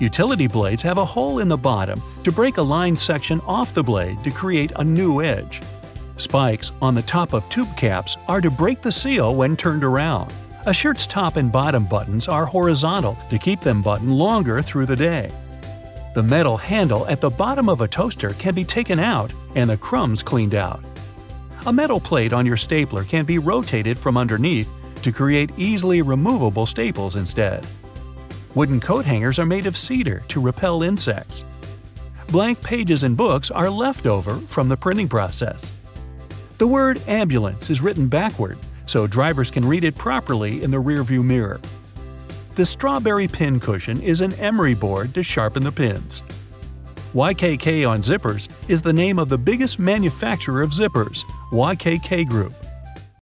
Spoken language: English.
Utility blades have a hole in the bottom to break a line section off the blade to create a new edge. Spikes on the top of tube caps are to break the seal when turned around. A shirt's top and bottom buttons are horizontal to keep them buttoned longer through the day. The metal handle at the bottom of a toaster can be taken out and the crumbs cleaned out. A metal plate on your stapler can be rotated from underneath to create easily removable staples instead. Wooden coat hangers are made of cedar to repel insects. Blank pages in books are left over from the printing process. The word ambulance is written backward so drivers can read it properly in the rearview mirror. The strawberry pin cushion is an emery board to sharpen the pins. YKK on zippers is the name of the biggest manufacturer of zippers, YKK Group.